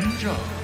ninja.